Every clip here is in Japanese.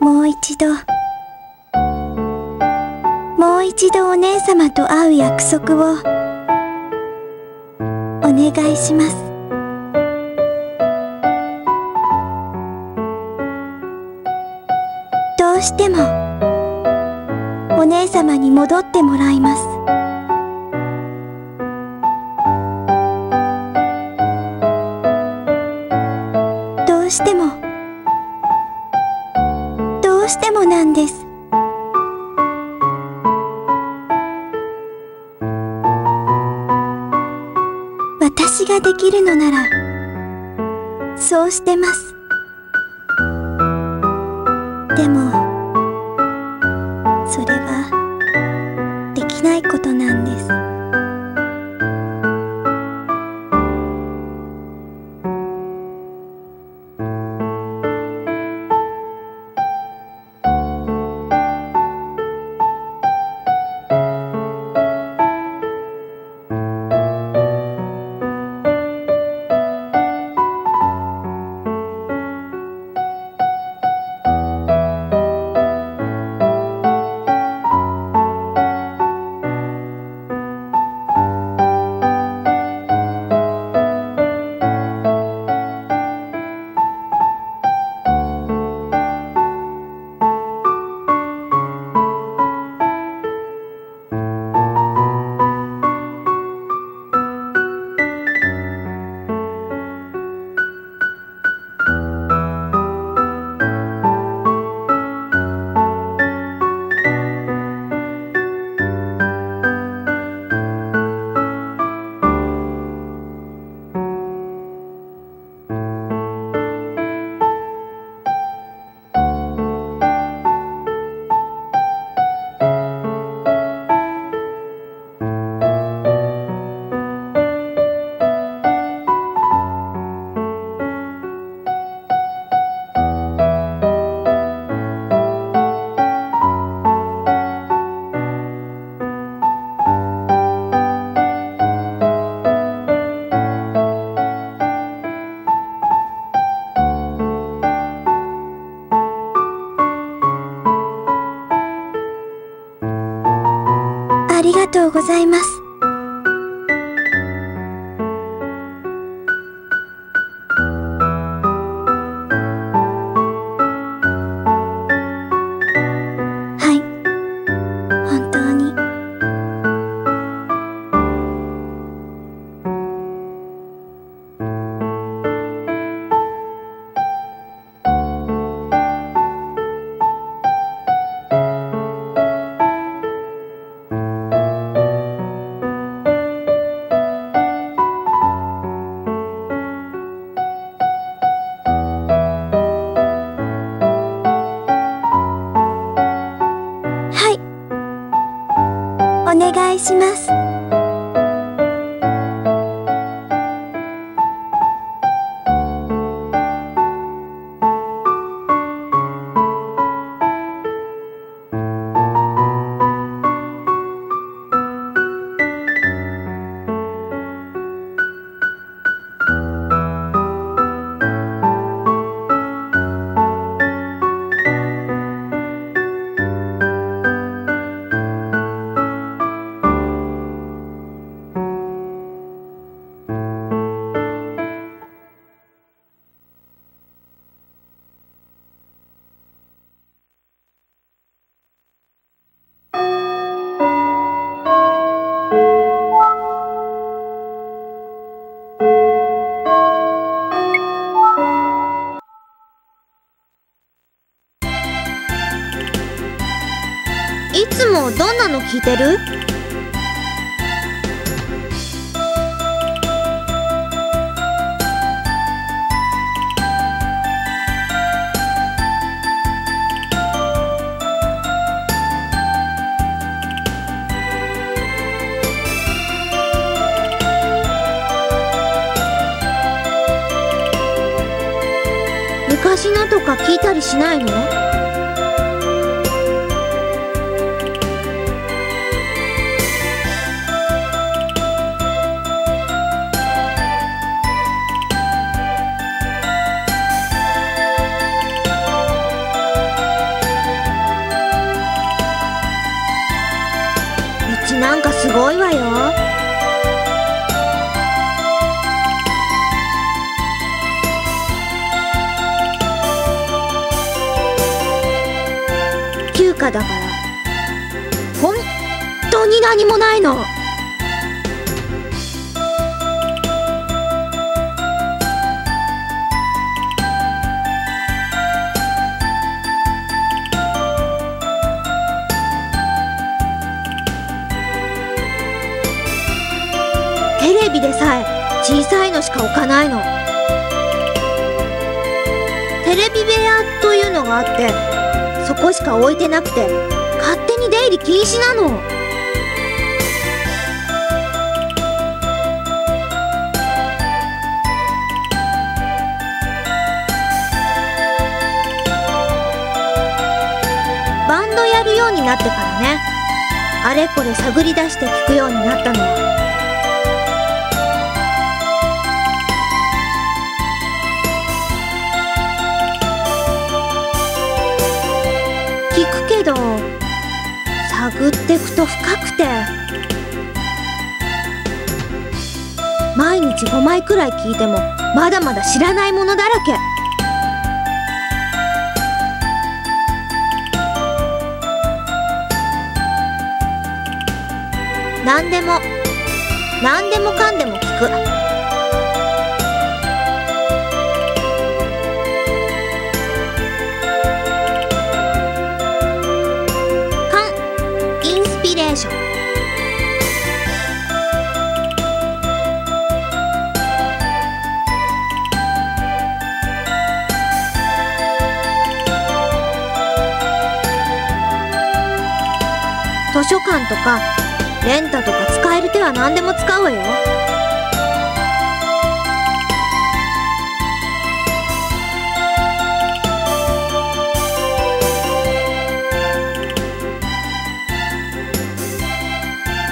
もう一度。もう一度お姉様と会う約束を。お願いします。どうしてもお姉様に戻ってもらいます。私ができるのならそうしてます。でもざいます。聞いてる？昔のとか聞いたりしないの？んかすごいわよ。休暇だから本当に何もないの置かないの。テレビ部屋というのがあってそこしか置いてなくて勝手に出入り禁止なの。バンドやるようになってからねあれこれ探り出して聞くようになったの。5枚くらい聞いてもまだまだ知らないものだらけ。何でも何でもかんでも聞く。図書館とかレンタとか使える手は何でも使うわよ。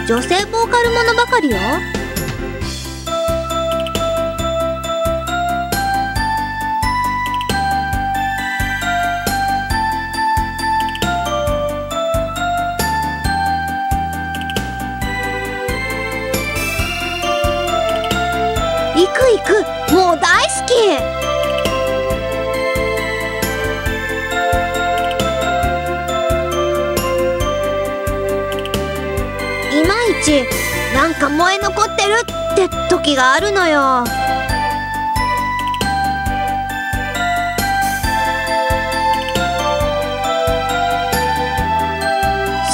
女性ボーカルものばかりよ。時があるのよ。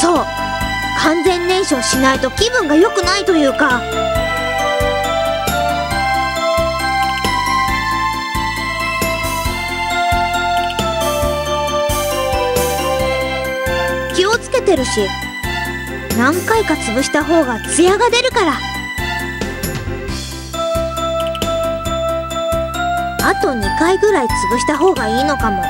そう。完全燃焼しないと気分が良くないというか。気をつけてるし何回か潰した方がツヤが出るから。あと2回ぐらい潰した方がいいのかも。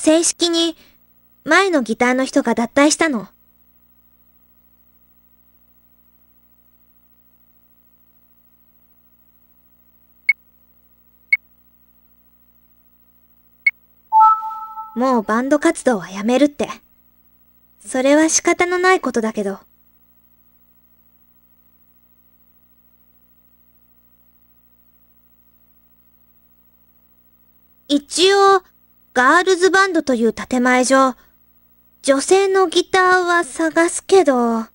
正式に前のギターの人が脱退したの。もうバンド活動はやめるって。それは仕方のないことだけど。一応、ガールズバンドという建前上、女性のギターは探すけど、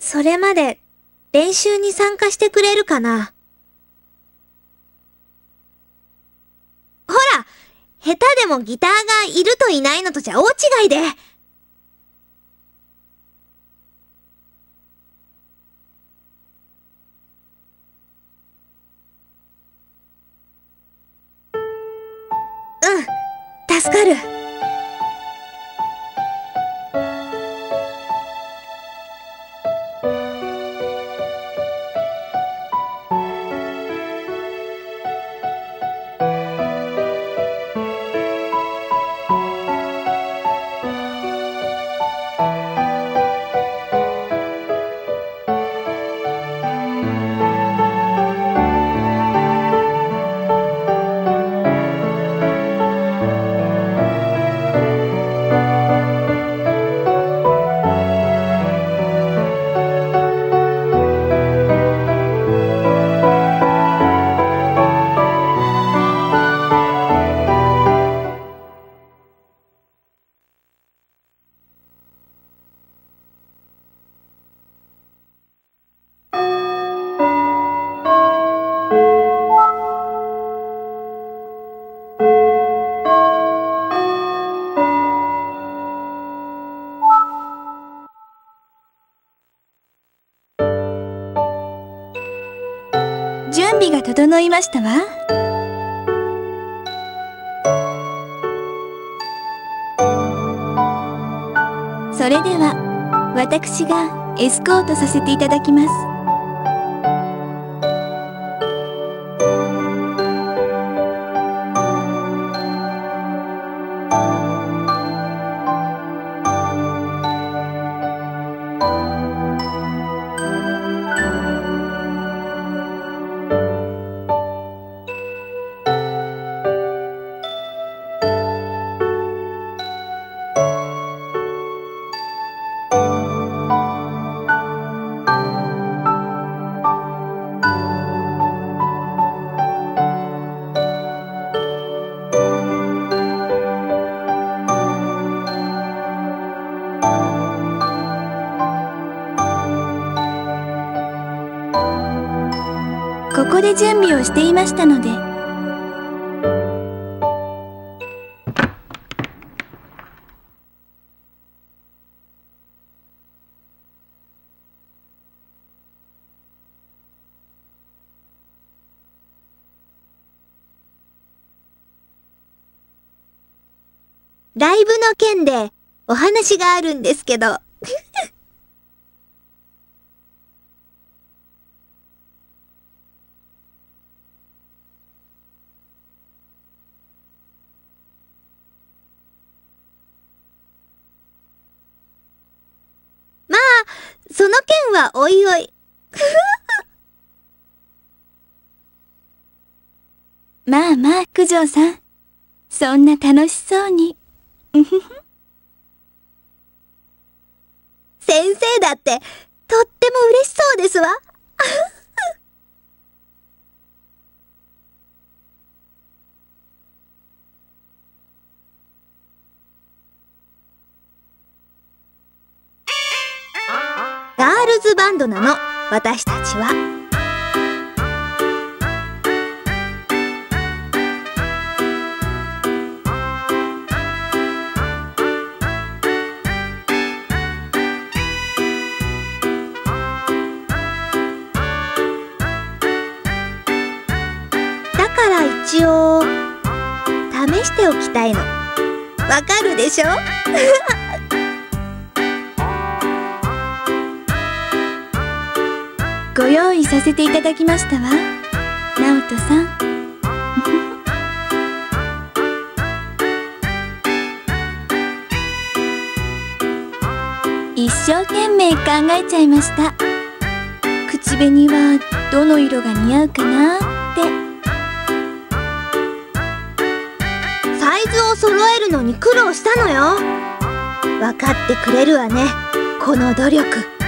それまで練習に参加してくれるかな？ほら、下手でもギターがいるといないのとじゃ大違いで。助かる。が整いましたわ。それでは私がエスコートさせていただきます。ここで準備をしていましたのでライブの件でお話があるんですけど。その件はおいおい。まあまあ、九条さん。そんな楽しそうに。先生だって、とっても嬉しそうですわ。ーズバンドなの、私たちは。だから一応、試しておきたいの。わかるでしょ？ご用意させていただきましたわ。直人さん。一生懸命考えちゃいました。口紅はどの色が似合うかなって。サイズを揃えるのに苦労したのよ。分かってくれるわね。この努力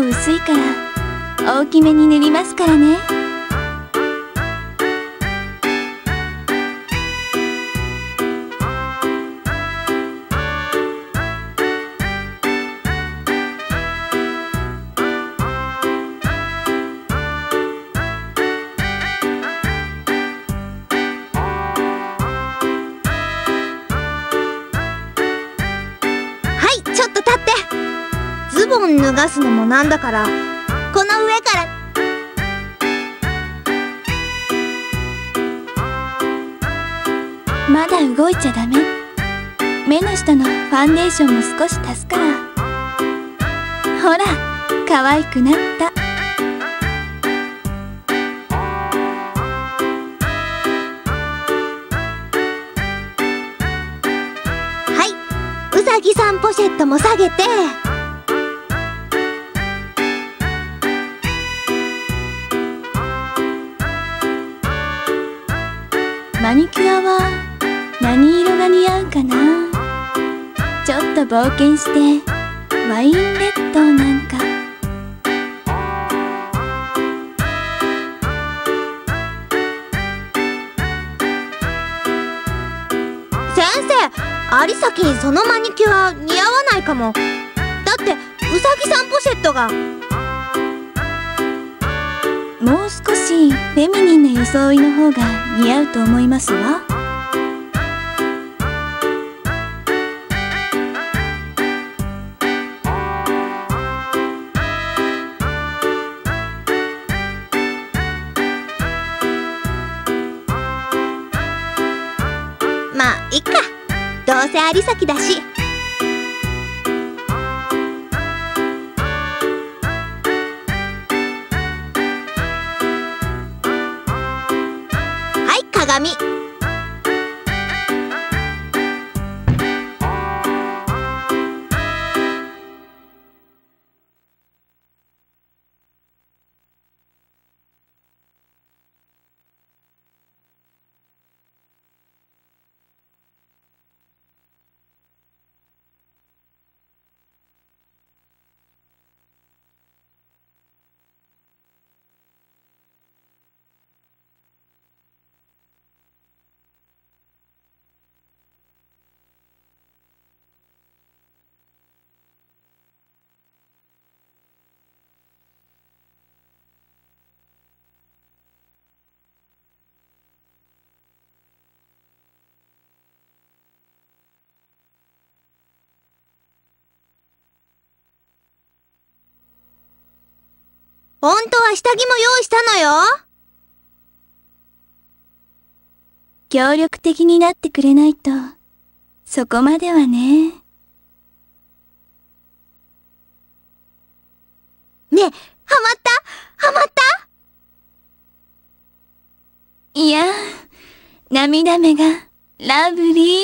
構薄いから大きめに塗りますからね。ボン脱がすのもなんだから。この上から。まだ動いちゃダメ。目の下のファンデーションも少し足すから。ほら可愛くなった。はい。うさぎさんポシェットも下げて。が似合うかな？ちょっと冒険してワインレッドなんか。先生有崎にそのマニキュア似合わないかも。だってうさぎさんポシェットが。もう少しフェミニンな装いの方が似合うと思いますわ。せ有崎だし。本当は下着も用意したのよ。協力的になってくれないとそこまではね。ねえ、ハマった？ハマった？いや涙目がラブリー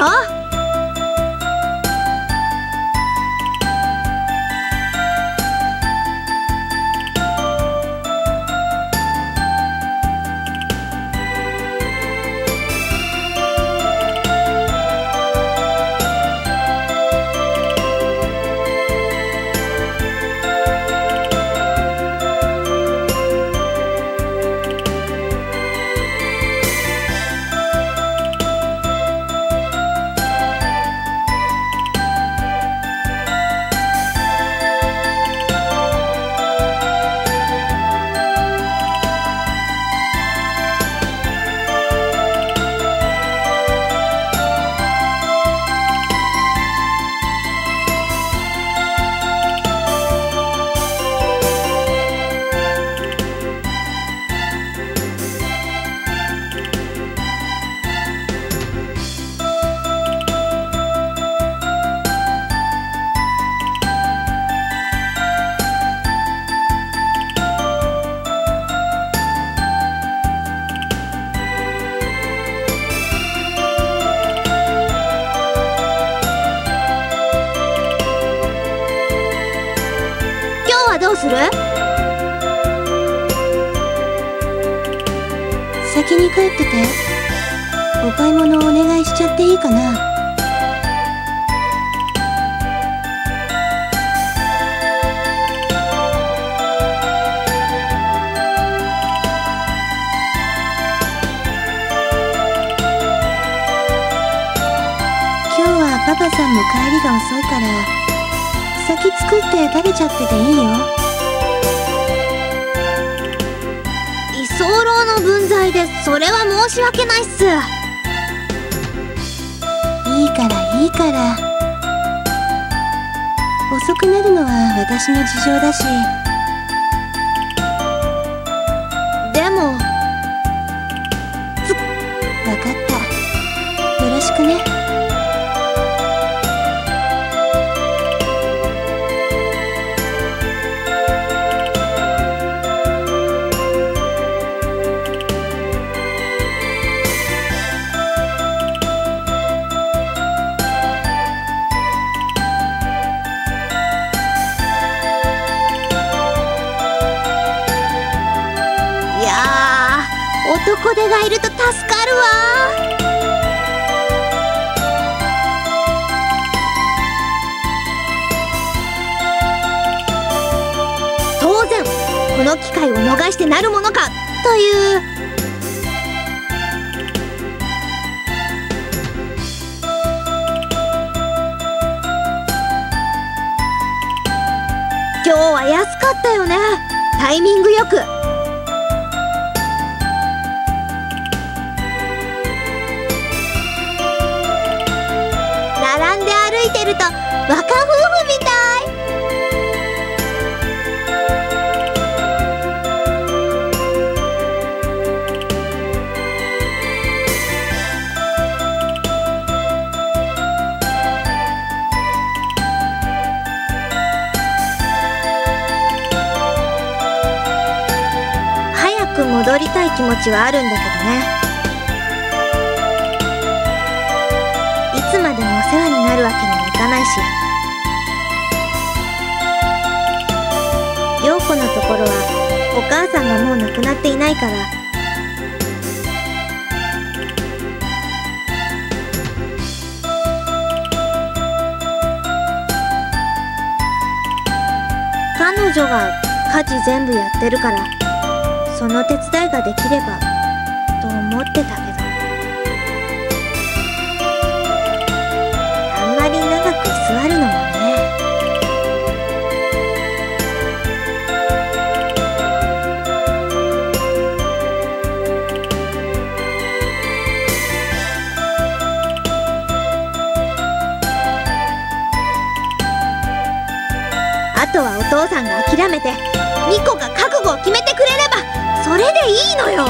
啊。し訳ないっす。いいからいいから。遅くなるのは私の事情だし。タイミングよく。並んで歩いてると若夫りたい気持ちはあるんだけどね。いつまでもお世話になるわけにもいかないし。陽子のところはお母さんがもう亡くなっていないから。彼女が家事全部やってるから。その手伝いができればと思ってたけど。あんまり長く居座るのもね。あとはお父さんが諦めてミコが覚悟を決めてくれれば。それでいいのよ。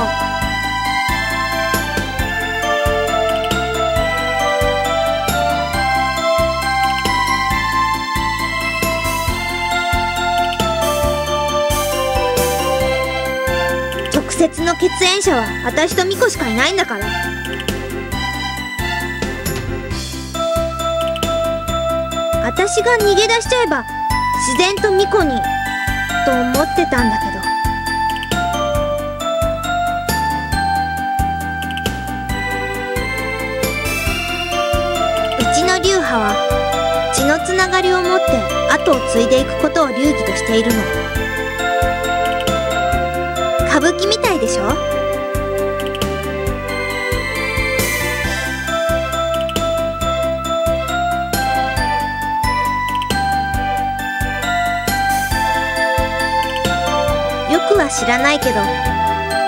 直接の血縁者は私とミコしかいないんだから。私が逃げ出しちゃえば自然とミコにと思ってたんだけど。のつながりを持って後を継いでいくことを流儀としているの。歌舞伎みたいでしょ？よくは知らないけど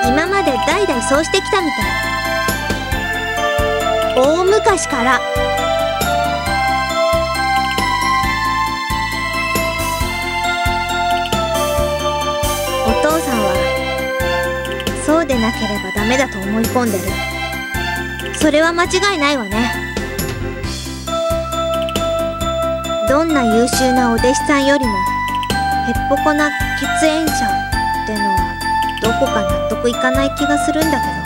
今まで代々そうしてきたみたい。大昔から父さんは。そうでなければダメだと思い込んでる。それは間違いないわね。どんな優秀なお弟子さんよりもへっぽこな血縁者ってのはどこか納得いかない気がするんだけど。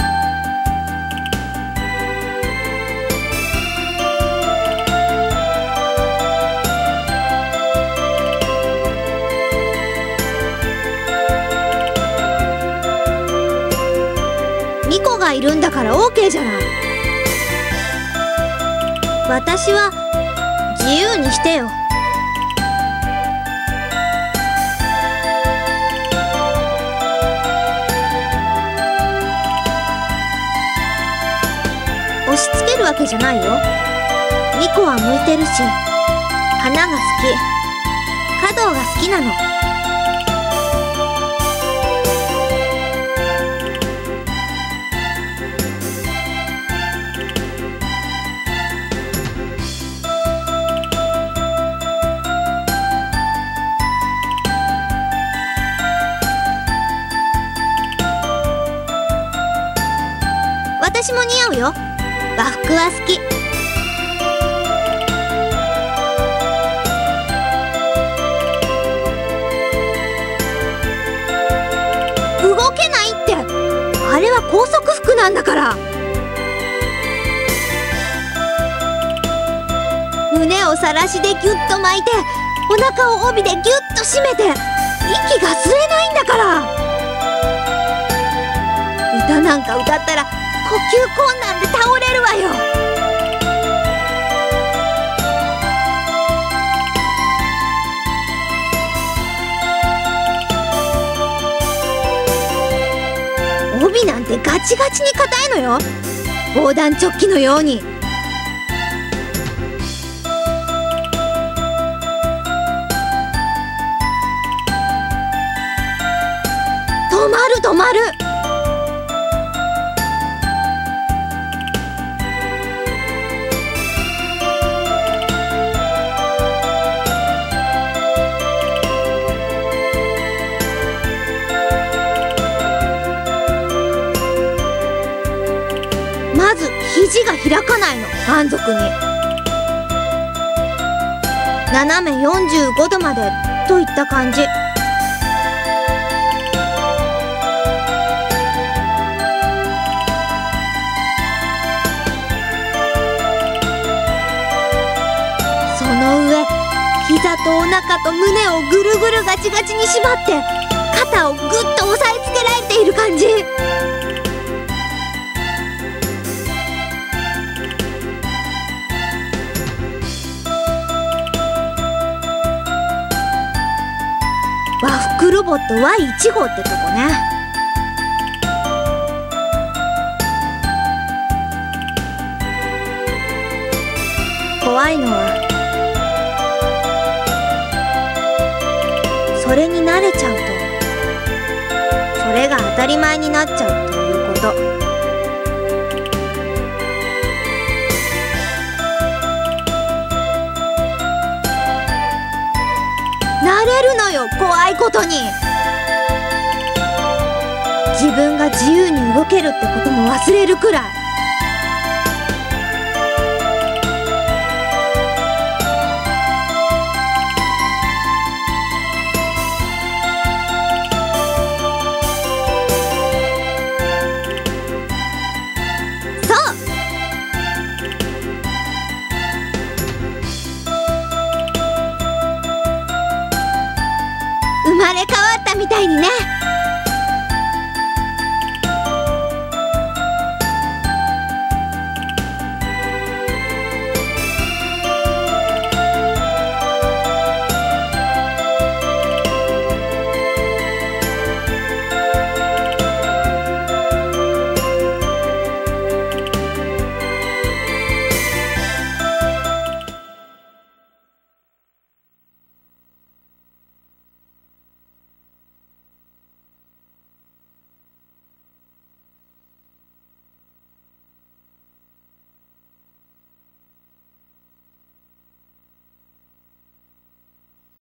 ミコがいるんだから OK じゃない。私は自由にしてよ。押し付けるわけじゃないよ。ミコは向いてるし花が好き。華道が好きなの。私も似合うよ。和服は好き。動けないって。あれは拘束服なんだから。胸をさらしでギュッと巻いてお腹を帯でギュッと締めて息が吸えないんだから。歌なんか歌ったら呼吸困難で倒れるわよ。帯なんてガチガチに硬いのよ。防弾チョッキのように。止まる止まる。開かないの。満足に。斜め45度までといった感じ。その上膝とお腹と胸をぐるぐるガチガチに縛って肩をぐっと押さえつけられている感じ。ボット Y1 号ってとこね。怖いのはそれに慣れちゃうとそれが当たり前になっちゃうということ。慣れるのよ怖いことに。自分が自由に動けるってことも忘れるくらい。